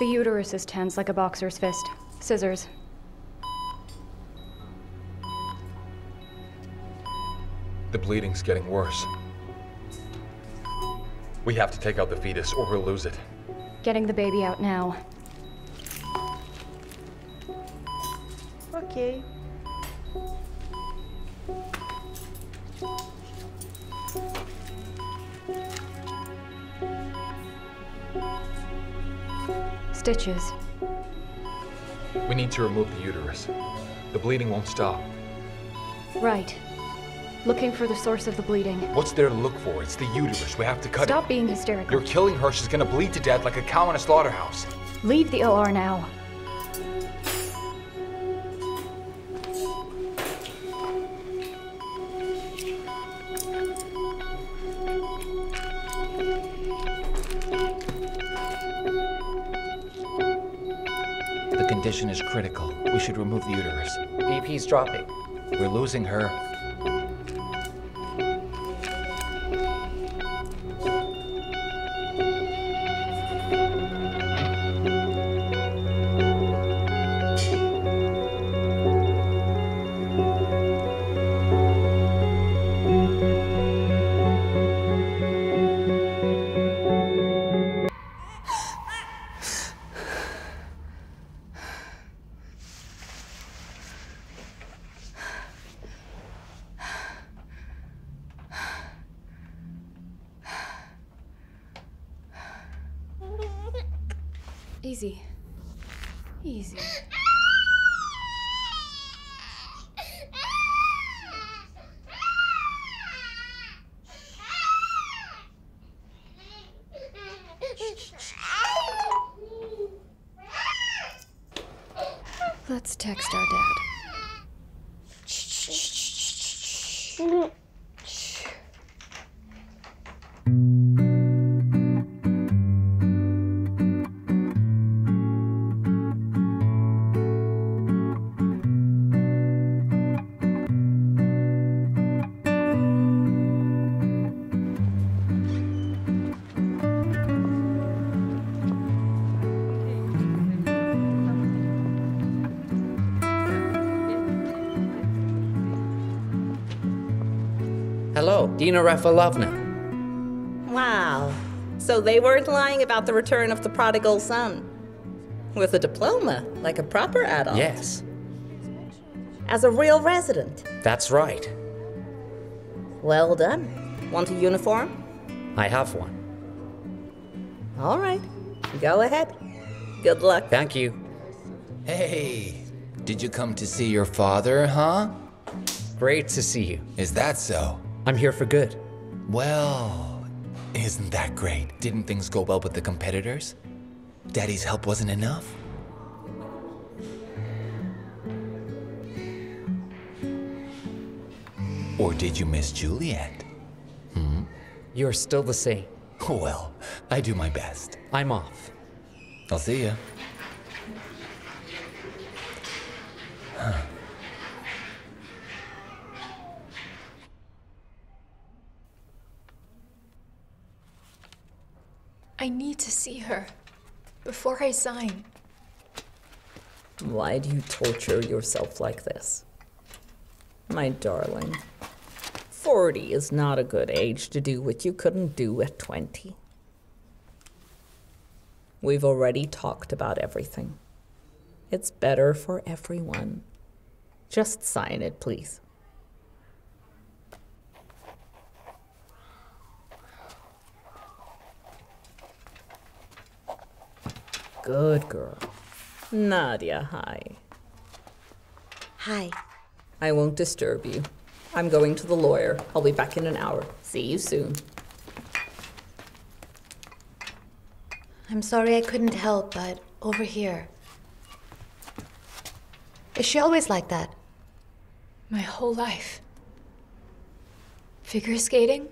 The uterus is tense like a boxer's fist. Scissors. The bleeding's getting worse. We have to take out the fetus or we'll lose it. Getting the baby out now. Ok. Stitches. We need to remove the uterus. The bleeding won't stop. Right. Looking for the source of the bleeding. What's there to look for? It's the uterus. We have to cut Stop it. Stop being hysterical. You're killing her. She's gonna bleed to death like a cow in a slaughterhouse. Leave the OR now. Dropping. We're losing her. Easy. Easy. Dina Rafalovna. Wow. So they weren't lying about the return of the prodigal son. With a diploma, like a proper adult. Yes, As a real resident. that's right. Well done. Want a uniform? I have one. All right. Go ahead. Good luck. Thank you. Hey, did you come to see your father, huh? Great to see you. Is that so? I'm here for good. Well, isn't that great? Didn't things go well with the competitors? Daddy's help wasn't enough? Or did you miss Juliet? Hmm? You're still the same. Well, I do my best. I'm off. I'll see ya. I need to see her before I sign. Why do you torture yourself like this? My darling, 40 is not a good age to do what you couldn't do at 20. We've already talked about everything. It's better for everyone. Just sign it, please. Good girl. Nadia, hi. Hi. I won't disturb you. I'm going to the lawyer. I'll be back in an hour. See you soon. I'm sorry I couldn't help, but over here. Is she always like that? My whole life. Figure skating?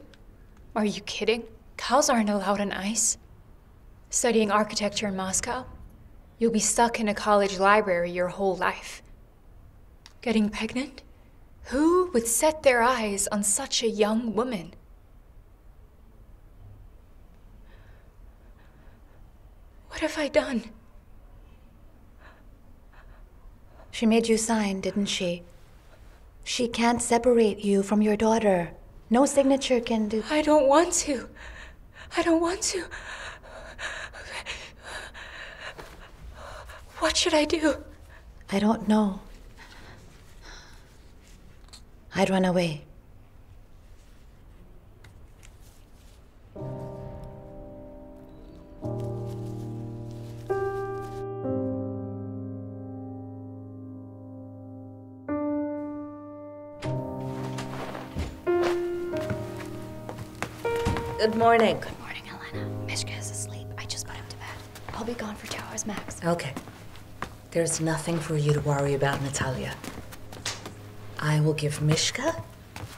Are you kidding? Cows aren't allowed on ice. Studying architecture in Moscow? You'll be stuck in a college library your whole life. Getting pregnant? Who would set their eyes on such a young woman? What have I done? She made you sign, didn't she? She can't separate you from your daughter. No signature can do. I don't want to. I don't want to. What should I do? I don't know. I'd run away. Good morning. Good morning, Elena. Mishka is asleep. I just put him to bed. I'll be gone for two hours max. Okay. There's nothing for you to worry about, Natalia. I will give Mishka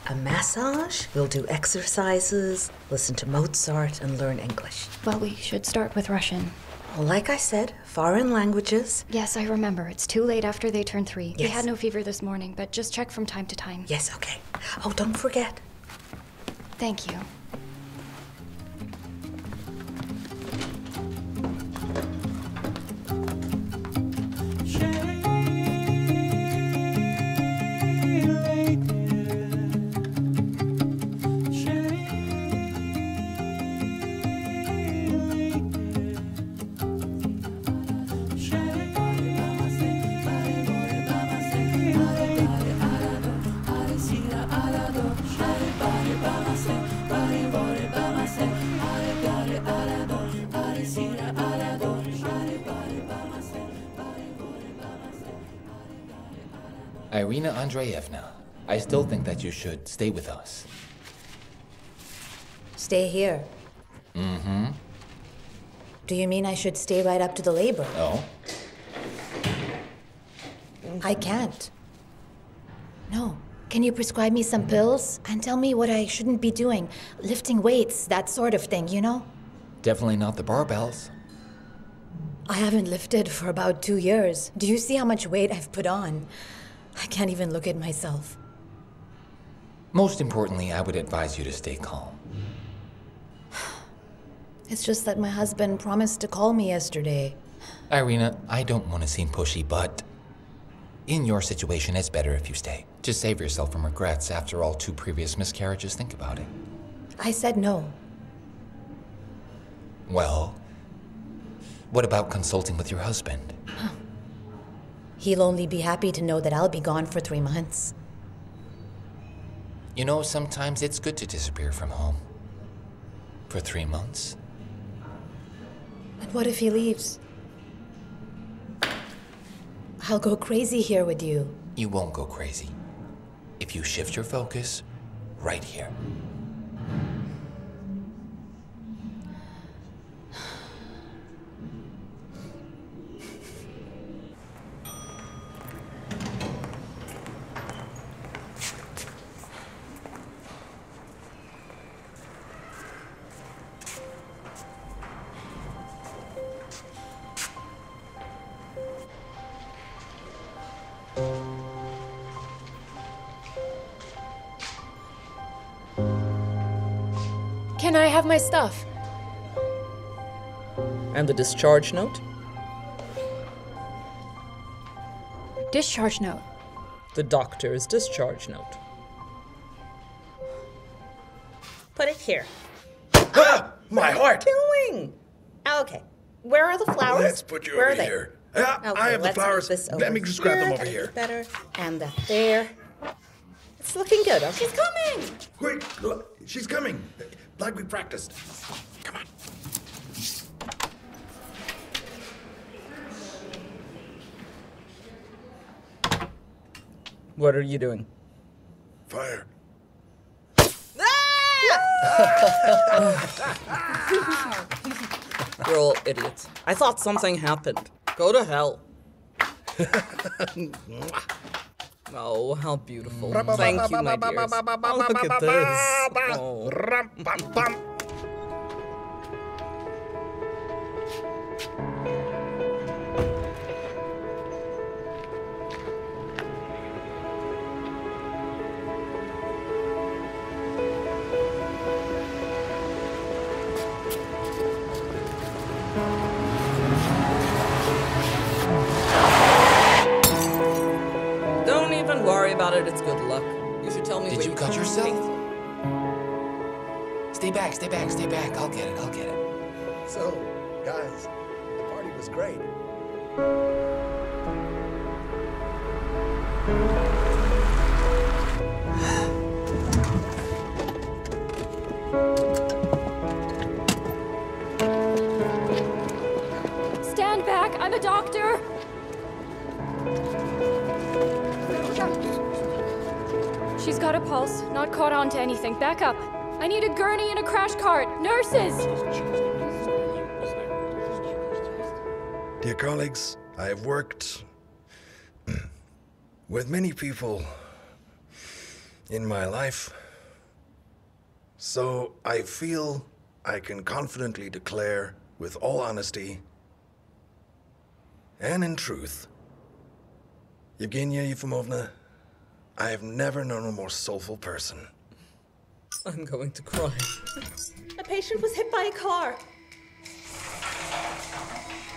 a massage, we'll do exercises, listen to Mozart, and learn English. Well, we should start with Russian. Well, like I said, foreign languages. Yes, I remember. It's too late after they turn three. Yes. They had no fever this morning, but just check from time to time. Yes, okay. Oh, don't forget. Thank you. Irina Andreevna, I still think that you should stay with us. Stay here. Mm-hmm. Do you mean I should stay right up to the labor? No? I can't. No. Can you prescribe me some pills and tell me what I shouldn't be doing? Lifting weights, that sort of thing, you know? Definitely not the barbells. I haven't lifted for about two years. Do you see how much weight I've put on? I can't even look at myself. Most importantly, I would advise you to stay calm. It's just that my husband promised to call me yesterday. Irina, I don't want to seem pushy, but in your situation, it's better if you stay. Just save yourself from regrets. After all, two previous miscarriages, think about it. I said no. Well, what about consulting with your husband? He'll only be happy to know that I'll be gone for three months. You know, sometimes it's good to disappear from home. For three months. But what if he leaves? I'll go crazy here with you. You won't go crazy. If you shift your focus right here. Discharge note? Discharge note. The doctor's discharge note. Put it here. Ah, My heart! Doing? Okay. Where are the flowers? Let's put you Where over are here. Yeah, Okay, I have the flowers. This over Let me just grab them over here. Better. And that there. It's looking good. Okay. She's coming! Wait, she's coming. Like we practiced. What are you doing? Fire. You're all idiots. I thought something happened. Go to hell. oh, how beautiful. Mm. Thank you, my dears. Oh, look at this. Oh. A doctor. She's got a pulse, not caught on to anything. Back up. I need a gurney and a crash cart. Nurses! Dear colleagues, I have worked with many people in my life, so I feel I can confidently declare, with all honesty and in truth, Evgenia Efimovna, I have never known a more soulful person. I'm going to cry. A patient was hit by a car.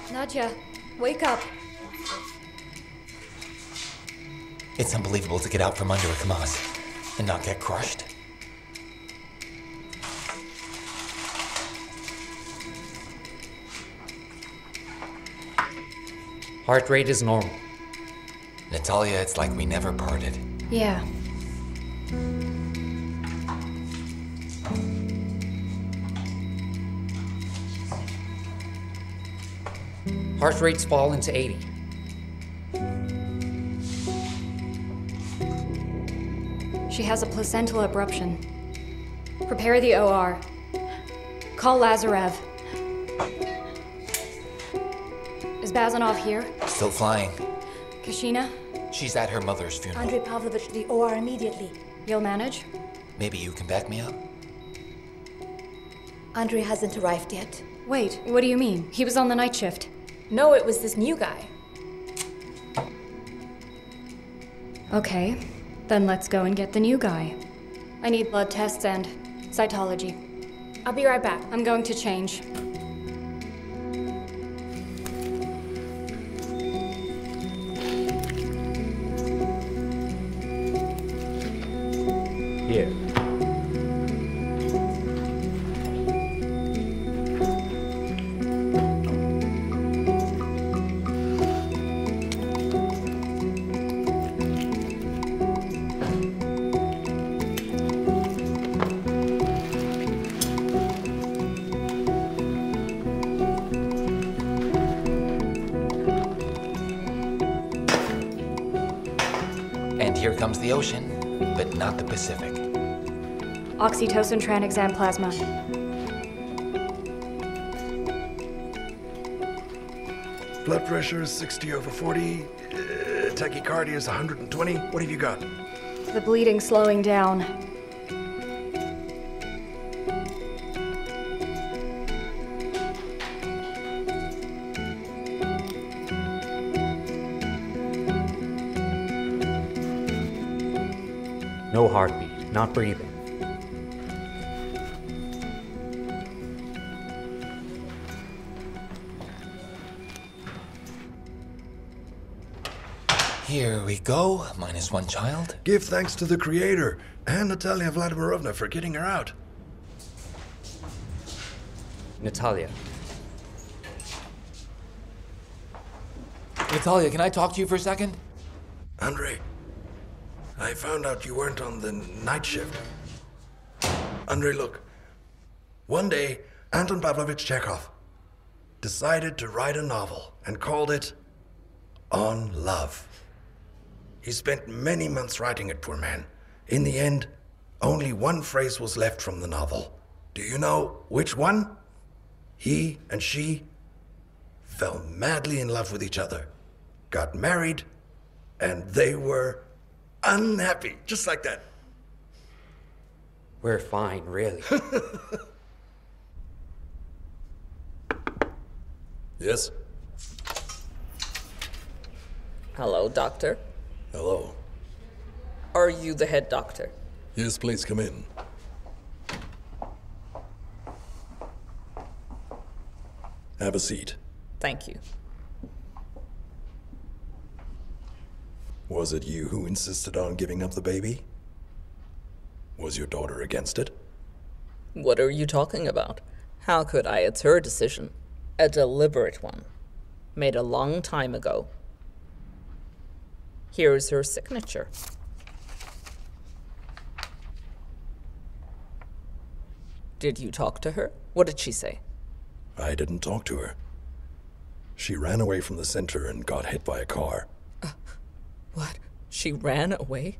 Nadja, wake up. It's unbelievable to get out from under a Kamaz and not get crushed. Heart rate is normal. Natalia, it's like we never parted. Yeah. Heart rate's fall into 80. She has a placental abruption. Prepare the OR. Call Lazarev. Is Bazanov here? Still flying. Kashina? She's at her mother's funeral. Andrei Pavlovich, the OR immediately. You'll manage? Maybe you can back me up? Andrei hasn't arrived yet. Wait, what do you mean? He was on the night shift. No, it was this new guy. Okay, then let's go and get the new guy. I need blood tests and cytology. I'll be right back. I'm going to change. Oxytocin tranexam plasma. Blood pressure is 60 over 40. Uh, tachycardia is 120. What have you got? The bleeding slowing down. No heartbeat, not breathing. Here we go, minus one child. Give thanks to the Creator and Natalia Vladimirovna for getting her out. Natalia, Natalia, can I talk to you for a second? Andrei, I found out you weren't on the night shift. Andrei, look. One day, Anton Pavlovich Chekhov decided to write a novel and called it On Love. He spent many months writing it, poor man. In the end, only one phrase was left from the novel. Do you know which one? He and she fell madly in love with each other, got married, and they were unhappy, just like that. we're fine, really. Yes? Hello, doctor. Hello. Are you the head doctor? Yes, please come in. Have a seat. Thank you. Was it you who insisted on giving up the baby? Was your daughter against it? What are you talking about? How could I? It's her decision. A deliberate one. Made a long time ago. Here's her signature. Did you talk to her? What did she say? I didn't talk to her. She ran away from the center and got hit by a car. Uh, what? She ran away?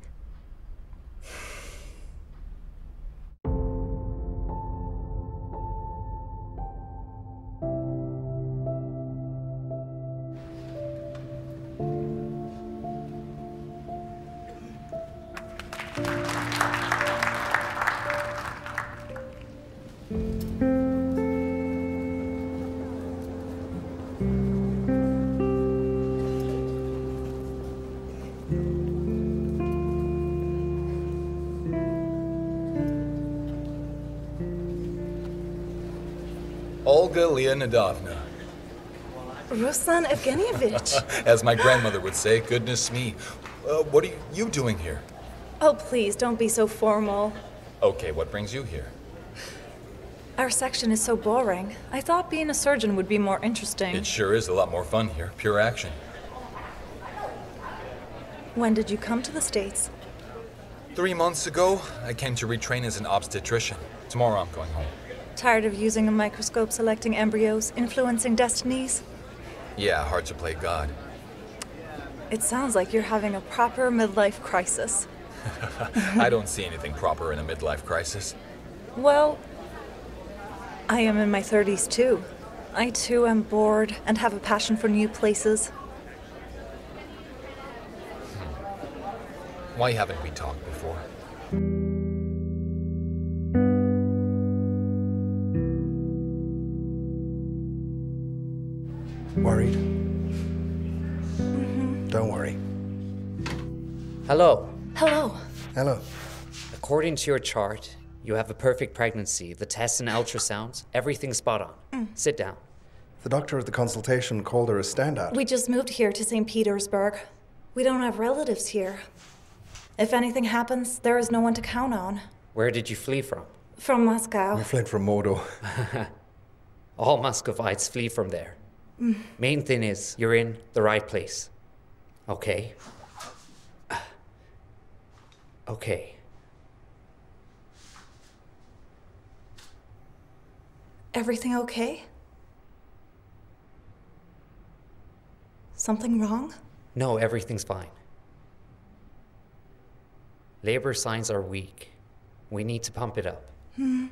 Olga Ruslan Evgenievich. As my grandmother would say, goodness me. Uh, what are you doing here? oh, please, don't be so formal. Okay, what brings you here? Our section is so boring. I thought being a surgeon would be more interesting. It sure is a lot more fun here. Pure action. When did you come to the States? Three months ago, I came to retrain as an obstetrician. Tomorrow I'm going home. Tired of using a microscope selecting embryos, influencing destinies? Yeah, hard to play God. It sounds like you're having a proper midlife crisis. I don't see anything proper in a midlife crisis. Well, I am in my 30s too. I too am bored and have a passion for new places. Hmm. Why haven't we talked before? Hello. Hello. Hello. According to your chart, you have a perfect pregnancy. The tests and ultrasounds, everything's spot on. Sit down. The doctor at the consultation called her a standout. We just moved here to St. Petersburg. We don't have relatives here. If anything happens, there is no one to count on. Where did you flee from? From Moscow. We fled from Modo. All Muscovites flee from there. Mm. Main thing is, you're in the right place. Okay? Okay. Everything okay? Something wrong? No, everything's fine. Labor signs are weak. We need to pump it up. Hmm.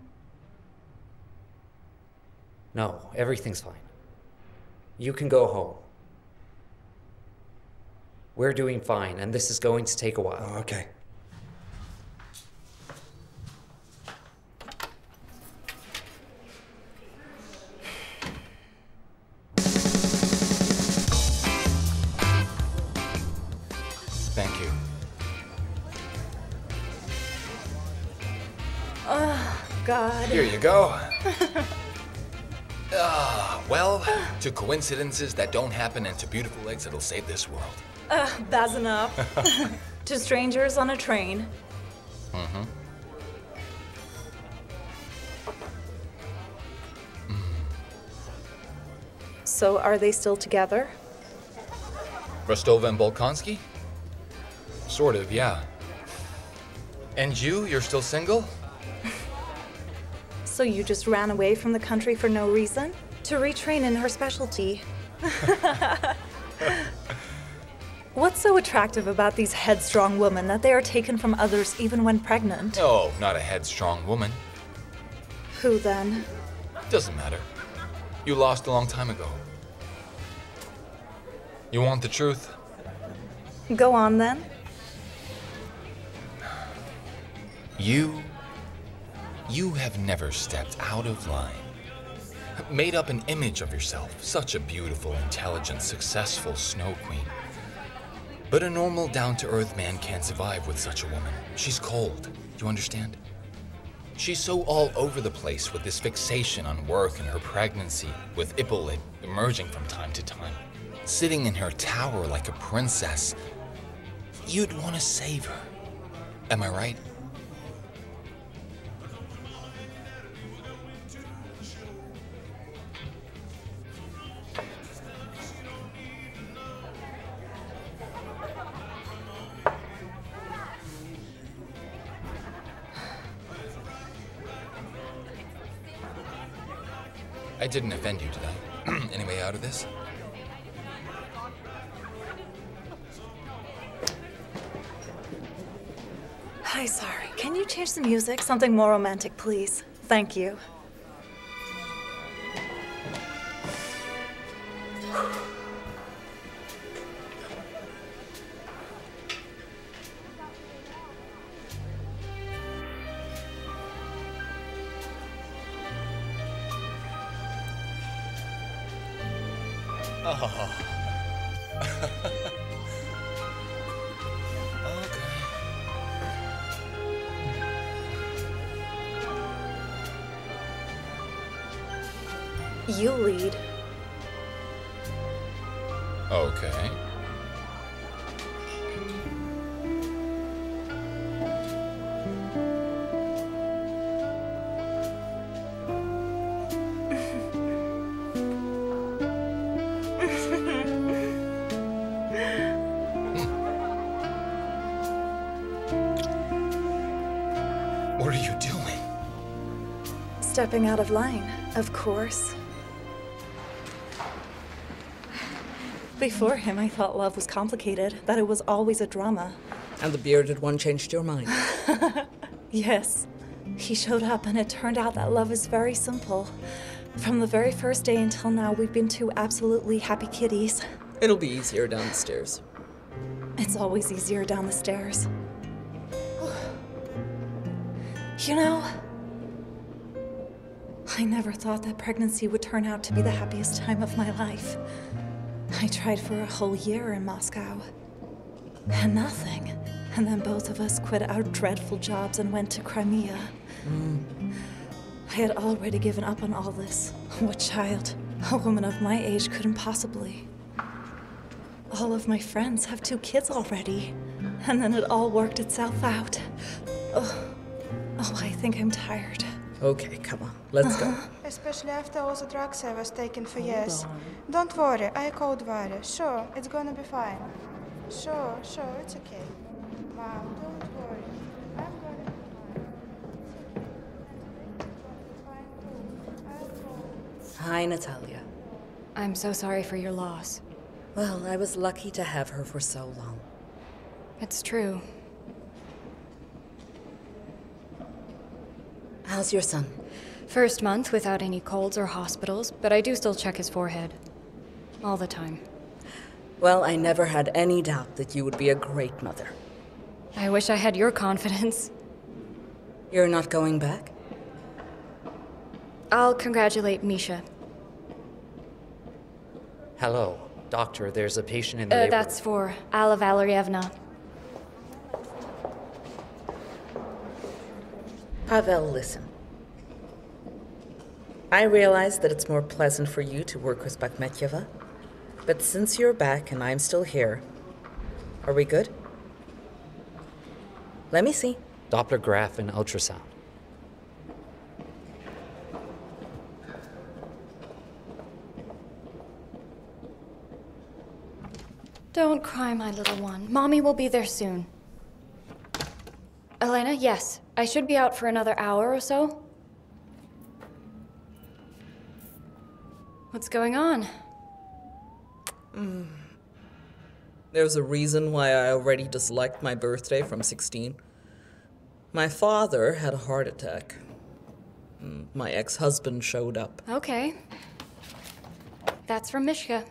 No, everything's fine. You can go home. We're doing fine, and this is going to take a while. okay. You go. Ah, well, to coincidences that don't happen and to beautiful legs that'll save this world. Uh, that's enough. to strangers on a train. Mm-hmm. So, are they still together? Rostova and Bolkonsky? Sort of, yeah. And you, you're still single? So, you just ran away from the country for no reason? To retrain in her specialty. What's so attractive about these headstrong women that they are taken from others even when pregnant? Oh, not a headstrong woman. Who then? Doesn't matter. You lost a long time ago. You want the truth? Go on then. You. You have never stepped out of line. Made up an image of yourself, such a beautiful, intelligent, successful snow queen. But a normal, down to earth man can't survive with such a woman. She's cold. You understand? She's so all over the place with this fixation on work and her pregnancy, with Ippolit emerging from time to time, sitting in her tower like a princess. you'd want to save her. Am I right? I didn't offend you, did I? Any way out of this? Hi, sorry. Can you change the music? Something more romantic, please. Thank you. Oh. You lead. Okay. Stepping out of line, of course. Before him, I thought love was complicated, that it was always a drama. And the bearded one changed your mind. Yes. He showed up, and it turned out that love is very simple. From the very first day until now, we've been two absolutely happy kitties. It'll be easier downstairs. It's always easier down the stairs. You know, I never thought that pregnancy would turn out to be the happiest time of my life. I tried for a whole year in Moscow. And nothing. And then both of us quit our dreadful jobs and went to Crimea. I had already given up on all this. What child, a woman of my age, couldn't possibly? All of my friends have two kids already. And then it all worked itself out. Oh, oh I think I'm tired. Okay, come on, let's go. Uh-huh. Especially after all the drugs I was taking for years. Don't worry, I cold water. Sure, it's gonna be fine. Sure, sure, it's okay. Mom, don't worry. I'm gonna be Hi, Natalia. I'm so sorry for your loss. Well, I was lucky to have her for so long. It's true. How's your son? First month without any colds or hospitals, but I do still check his forehead. All the time. Well, I never had any doubt that you would be a great mother. I wish I had your confidence. You're not going back? I'll congratulate Misha. Hello, doctor. There's a patient in the Uh, labor. that's for Alla Valerievna. Pavel, listen. I realize that it's more pleasant for you to work with Bakhmetieva, but since you're back and I'm still here, are we good? Let me see. Doppler graph and ultrasound. Don't cry, my little one. Mommy will be there soon. Elena, yes. I should be out for another hour or so. What's going on? Mm. There's a reason why I already disliked my birthday from 16. My father had a heart attack. Mm, My ex husband showed up. Okay. That's from Mishka.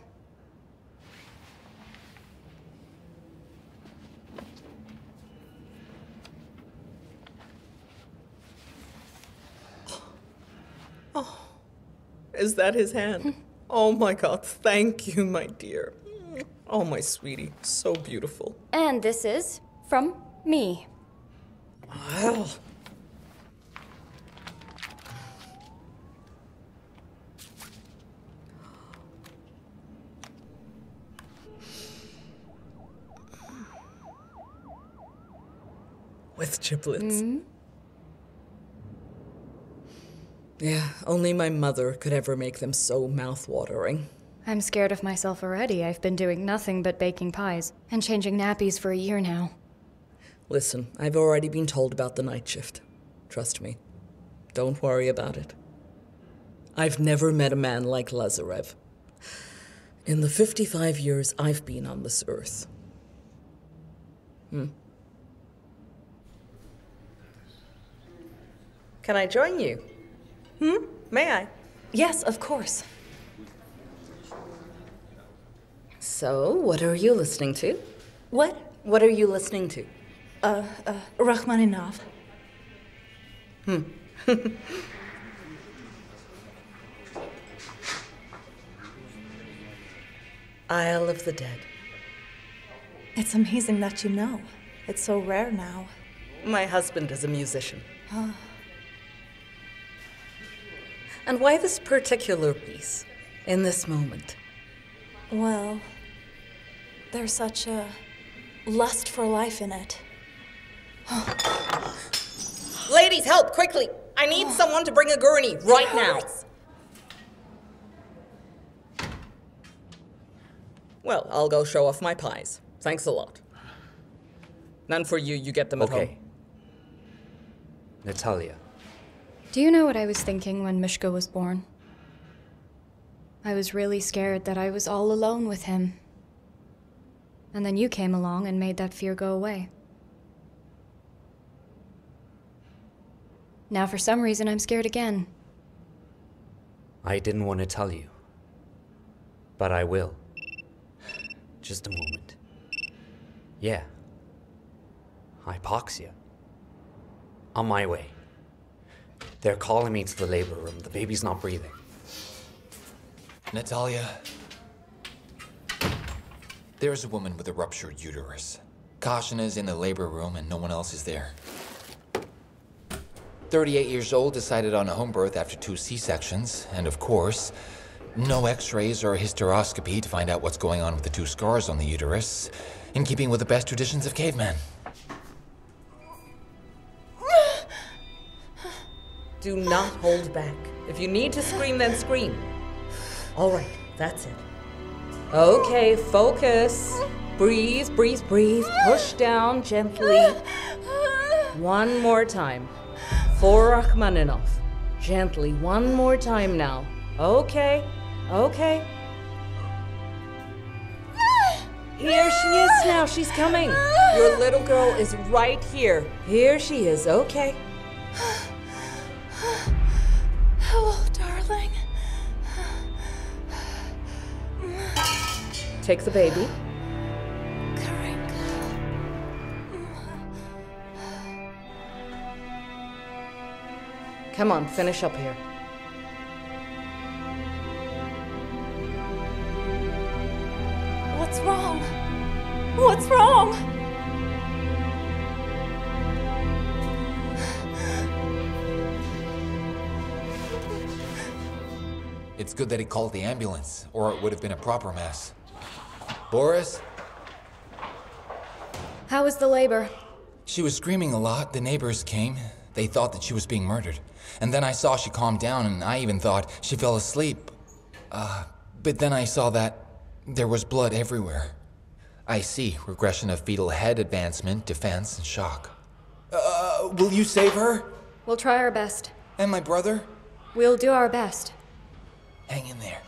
Is that his hand? oh my god, thank you, my dear. Oh, my sweetie, so beautiful. And this is from me. Wow. with giblets. Mm-hmm. Yeah, only my mother could ever make them so mouth-watering. I'm scared of myself already. I've been doing nothing but baking pies and changing nappies for a year now. Listen, I've already been told about the night shift. Trust me. Don't worry about it. I've never met a man like Lazarev. In the 55 years I've been on this earth. Hmm. Can I join you? Hmm? May I? Yes, of course. So, what are you listening to? What? What are you listening to? Uh, uh, Rachmaninoff. Hmm. Isle of the Dead. It's amazing that you know. It's so rare now. My husband is a musician. Ah. And why this particular piece in this moment? Well, there's such a lust for life in it. Ladies, help quickly! I need oh. someone to bring a gurney right now. Well, I'll go show off my pies. Thanks a lot. None for you, you get them at Okay. home. Natalia. Do you know what I was thinking when Mishka was born? I was really scared that I was all alone with him. And then you came along and made that fear go away. Now, for some reason, I'm scared again. I didn't want to tell you. But I will. Just a moment. Yeah. Hypoxia. On my way. They're calling me to the labor room. The baby's not breathing. Natalia. There's a woman with a ruptured uterus. Kashina is in the labor room and no one else is there. 38 years old, decided on a home birth after two C-sections, and of course, no x-rays or hysteroscopy to find out what's going on with the two scars on the uterus, in keeping with the best traditions of cavemen. Do not hold back. If you need to scream, then scream. All right, that's it. Okay, focus. Breathe, breathe, breathe. Push down gently. One more time. For Rachmaninoff. Gently, one more time now. Okay, okay. Here she is now. She's coming. Your little girl is right here. Here she is. Okay. Take the baby. Come on, finish up here. What's wrong? What's wrong? It's good that he called the ambulance, or it would have been a proper mess. Boris? How was the labor? She was screaming a lot. The neighbors came. They thought that she was being murdered. And then I saw she calmed down, and I even thought she fell asleep. Uh, but then I saw that there was blood everywhere. I see regression of fetal head advancement, defense, and shock. Uh, will you save her? We'll try our best. And my brother? We'll do our best. Hang in there.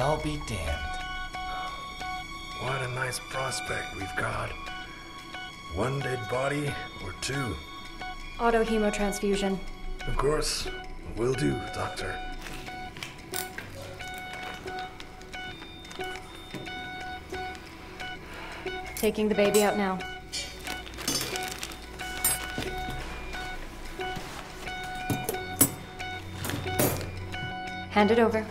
I'll be damned. What a nice prospect we've got. One dead body or two. Auto hemotransfusion. Of course. Will do, Doctor. Taking the baby out now. Hand it over.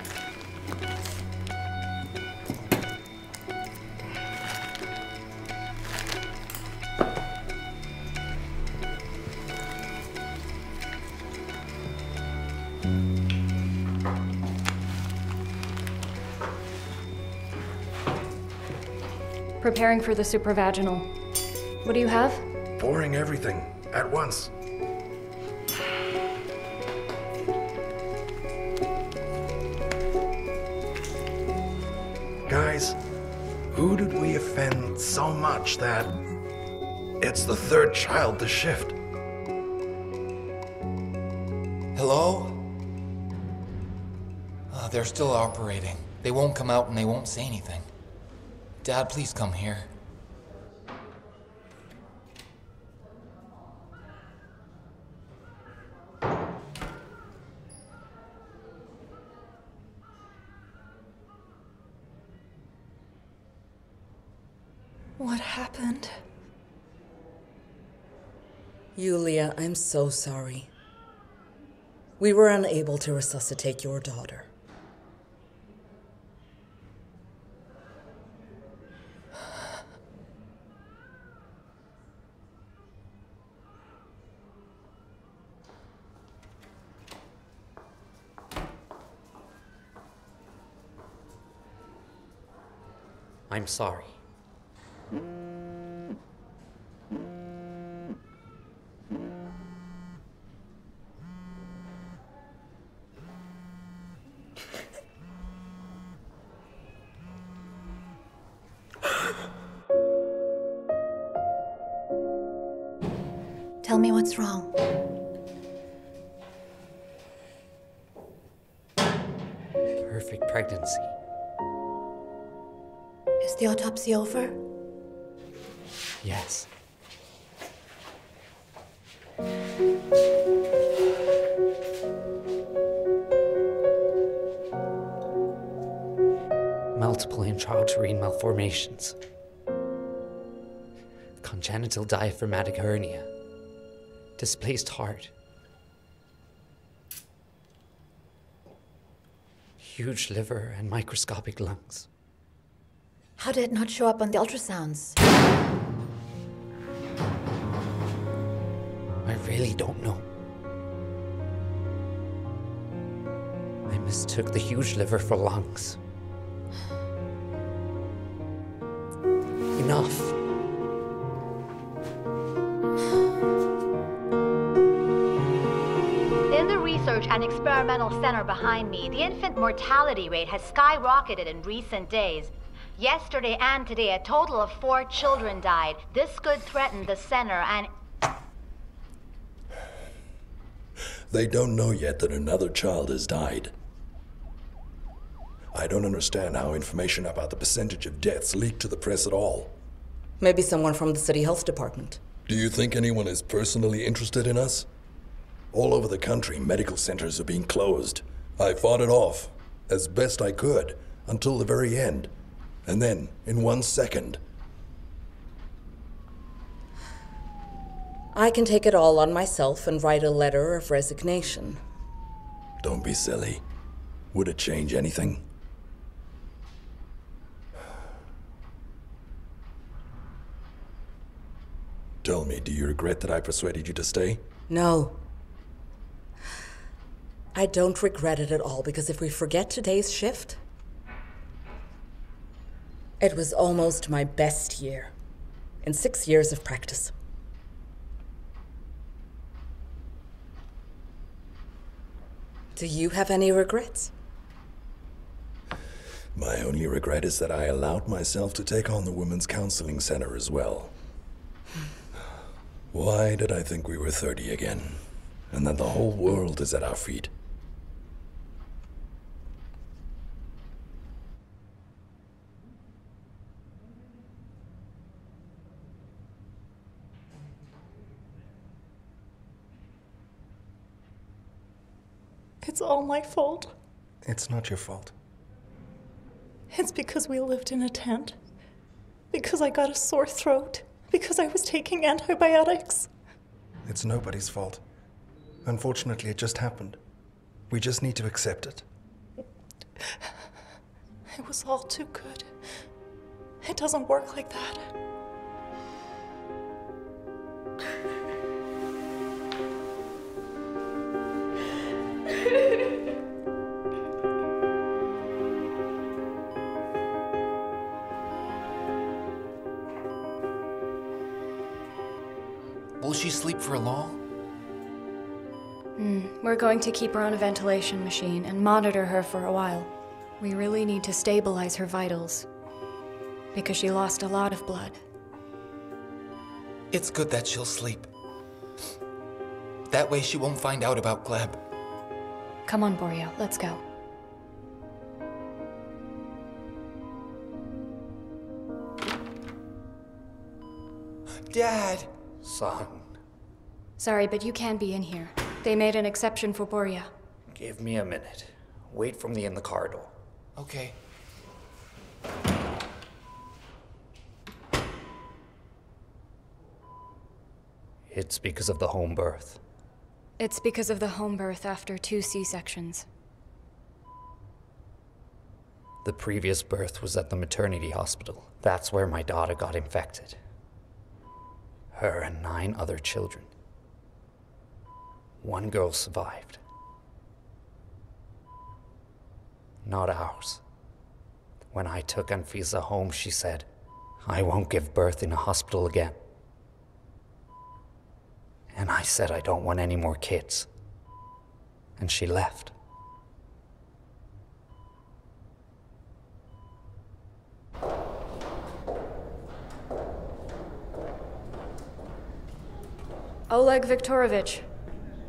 Preparing for the supravaginal. What do you have? Pouring everything at once. Guys, who did we offend so much that it's the third child to shift? Hello? Uh, they're still operating. They won't come out and they won't say anything. Dad, please come here. What happened? Yulia, I'm so sorry. We were unable to resuscitate your daughter. I'm sorry. Malformations. Congenital diaphragmatic hernia. Displaced heart. Huge liver and microscopic lungs. How did it not show up on the ultrasounds? I really don't know. I mistook the huge liver for lungs. Enough. In the research and experimental center behind me, the infant mortality rate has skyrocketed in recent days. Yesterday and today, a total of four children died. This could threaten the center and. They don't know yet that another child has died. I don't understand how information about the percentage of deaths leaked to the press at all. Maybe someone from the city health department. Do you think anyone is personally interested in us? All over the country, medical centers are being closed. I fought it off as best I could until the very end. And then, in one second, I can take it all on myself and write a letter of resignation. don't be silly. Would it change anything? Tell me, do you regret that I persuaded you to stay? No. I don't regret it at all because if we forget today's shift, it was almost my best year in six years of practice. Do you have any regrets? My only regret is that I allowed myself to take on the Women's Counseling Center as well. Why did I think we were 30 again? And that the whole world is at our feet? It's all my fault. It's not your fault. It's because we lived in a tent. Because I got a sore throat. Because I was taking antibiotics. It's nobody's fault. Unfortunately, it just happened. We just need to accept it. It was all too good. It doesn't work like that. Will she sleep for a long? Hmm, we're going to keep her on a ventilation machine and monitor her for a while. We really need to stabilize her vitals. Because she lost a lot of blood. It's good that she'll sleep. That way she won't find out about Gleb. Come on, Boria, let's go. Dad! Son, Sorry, but you can't be in here. They made an exception for Boria. give me a minute. Wait for me in the corridor. Okay. It's because of the home birth. It's because of the home birth after two C-sections. The previous birth was at the maternity hospital. That's where my daughter got infected. Her and nine other children. One girl survived. Not ours. When I took Anfisa home, she said, I won't give birth in a hospital again. And I said I don't want any more kids. And she left. Oleg Viktorovich.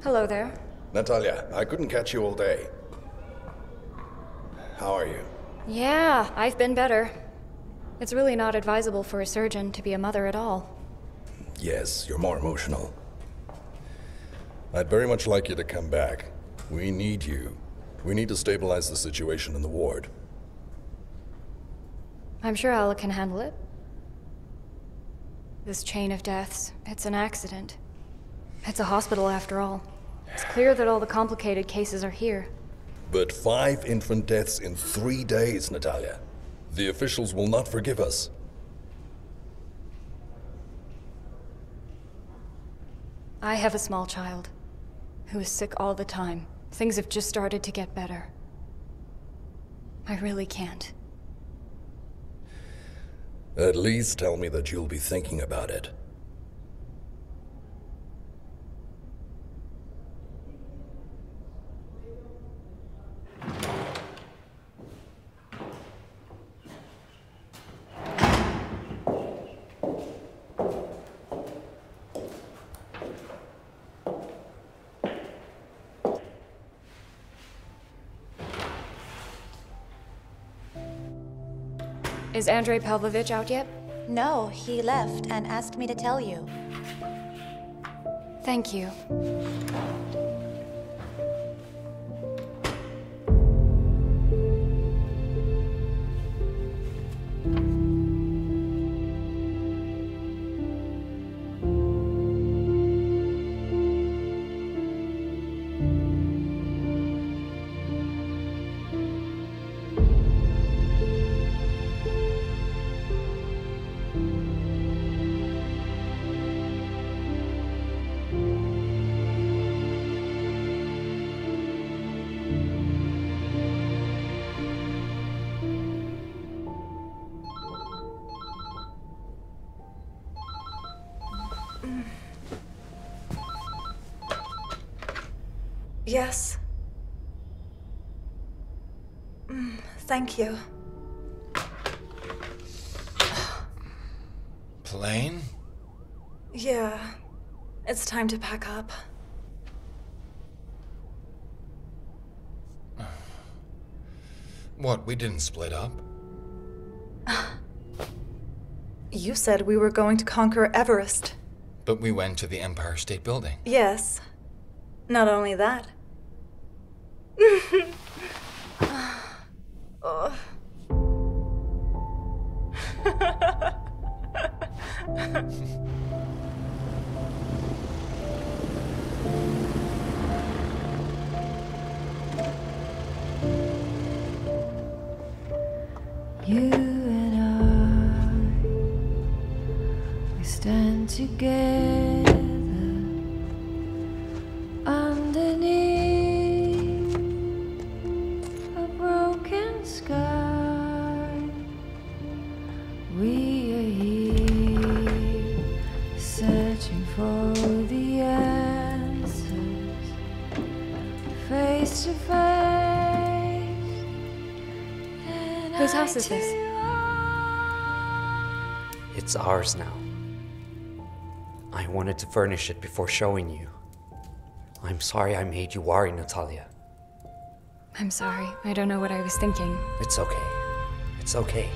Hello there. Natalia, I couldn't catch you all day. How are you? Yeah, I've been better. It's really not advisable for a surgeon to be a mother at all. Yes, you're more emotional. I'd very much like you to come back. We need you. We need to stabilize the situation in the ward. I'm sure Alec can handle it. This chain of deaths, it's an accident. It's a hospital after all. It's clear that all the complicated cases are here. But five infant deaths in three days, Natalia. The officials will not forgive us. I have a small child who is sick all the time. Things have just started to get better. I really can't. At least tell me that you'll be thinking about it. Is Andrei Pavlovich out yet? No, he left and asked me to tell you. Thank you. Thank you. Plane? Yeah. It's time to pack up. What, we didn't split up? You said we were going to conquer Everest. But we went to the Empire State Building. Yes. Not only that. 夕 house is this? It's ours now. I wanted to furnish it before showing you. I'm sorry I made you worry, Natalia. I'm sorry. I don't know what I was thinking. It's okay. It's okay.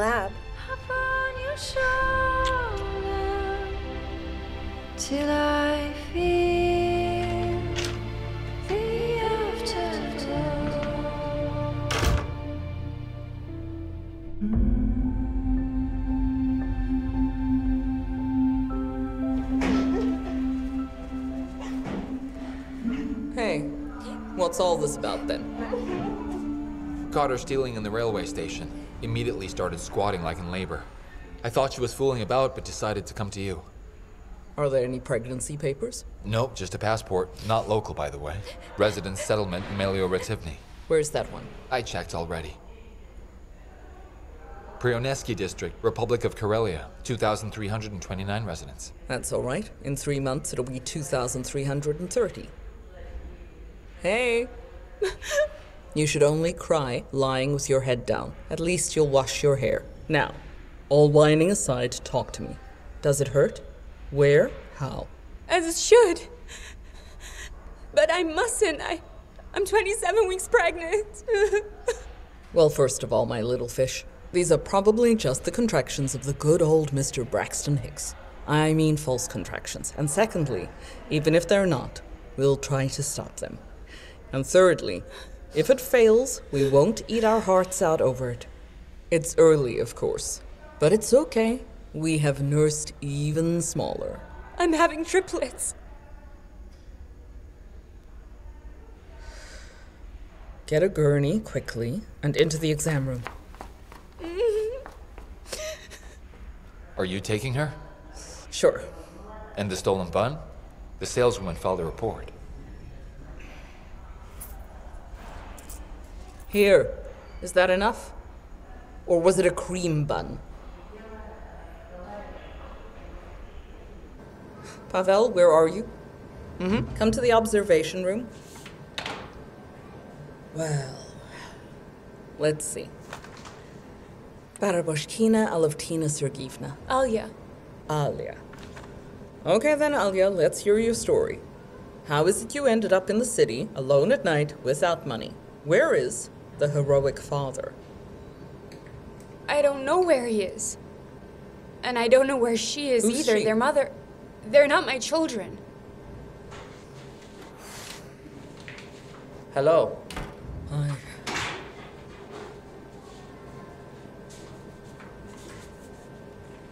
Afterglow. Hey, what's all this about then? Caught her stealing in the railway station. Immediately started squatting like in labor. I thought she was fooling about, but decided to come to you. Are there any pregnancy papers? Nope, just a passport. Not local, by the way. Residence settlement, Melio Retivni. Where's that one? I checked already. Prionezhsky District, Republic of Karelia, 2,329 residents. That's all right. In three months, it'll be 2,330. Hey! you should only cry lying with your head down. At least you'll wash your hair. Now, all whining aside, talk to me. Does it hurt? Where? How? As it should. But I mustn't. I, I'm 27 weeks pregnant. Well, first of all, my little fish, these are probably just the contractions of the good old Mr. Braxton Hicks. I mean false contractions. And secondly, even if they're not, we'll try to stop them. And thirdly, if it fails, we won't eat our hearts out over it. It's early, of course, but it's okay. We have nursed even smaller. I'm having triplets. Get a gurney quickly and into the exam room. Are you taking her? Sure. And the stolen bun? The saleswoman filed a report. Here. Is that enough? Or was it a cream bun? Pavel, where are you? Mm-hmm. Come to the observation room. Well, let's see. Baraboshkina Alevtina Sergeyevna. Alia. Alia. Okay then, Alia, let's hear your story. How is it you ended up in the city, alone at night, without money? Where is the heroic father? I don't know where he is. And I don't know where she is Who's either. she? Their mother. They're not my children. Hello. Hi.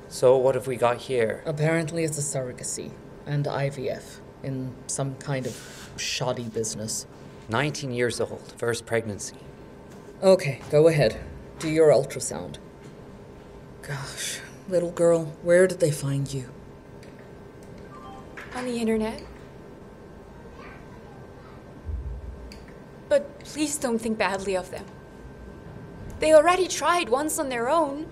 So, what have we got here? Apparently, it's a surrogacy and IVF in some kind of shoddy business. 19 years old, first pregnancy. Okay, go ahead. Do your ultrasound. Gosh, little girl, where did they find you? On the internet. But please don't think badly of them. They already tried once on their own,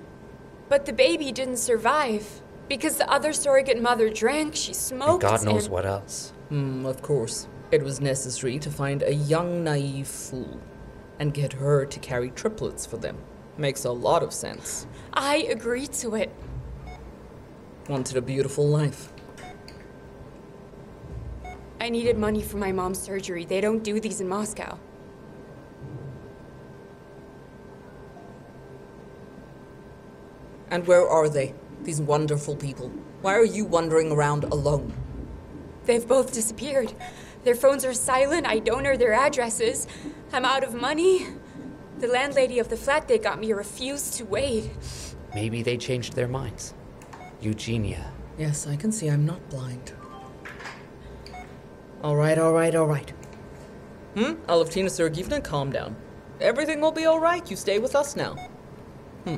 but the baby didn't survive because the other surrogate mother drank, she smoked. And smoked. God knows and- what else. Hmm, of course. It was necessary to find a young, naive fool and get her to carry triplets for them. Makes a lot of sense. I agree to it. Wanted a beautiful life. I needed money for my mom's surgery. They don't do these in Moscow. And where are they? These wonderful people. Why are you wandering around alone? They've both disappeared. Their phones are silent. I don't know their addresses. I'm out of money. The landlady of the flat they got me refused to wait. Maybe they changed their minds. Eugenia. Yes, I can see I'm not blind. All right, all right, all right. Hmm? Alevtina Sergeyevna, calm down. Everything will be all right. You stay with us now. Hmm.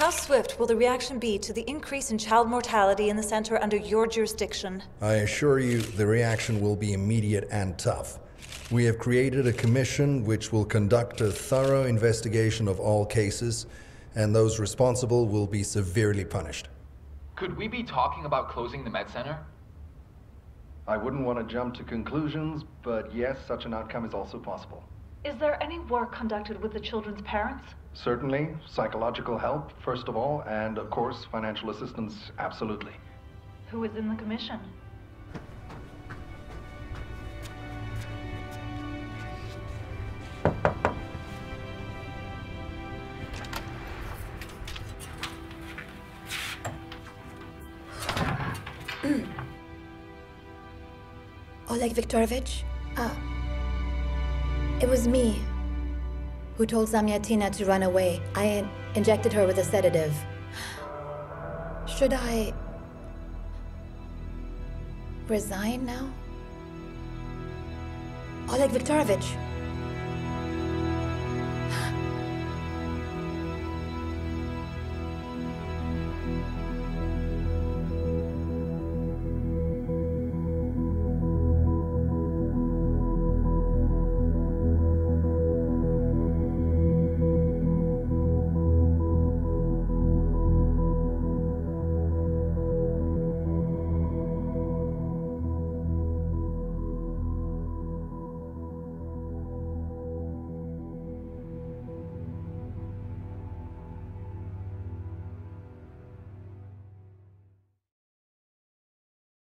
How swift will the reaction be to the increase in child mortality in the center under your jurisdiction? I assure you the reaction will be immediate and tough. We have created a commission which will conduct a thorough investigation of all cases, and those responsible will be severely punished. Could we be talking about closing the med center? I wouldn't want to jump to conclusions, but yes, such an outcome is also possible. Is there any work conducted with the children's parents? Certainly, psychological help, first of all, and of course, financial assistance, absolutely. Who is in the commission? Oleg Viktorovich, uh, it was me who told Zamyatina to run away. I in- injected her with a sedative. Should I resign now? Oleg Viktorovich,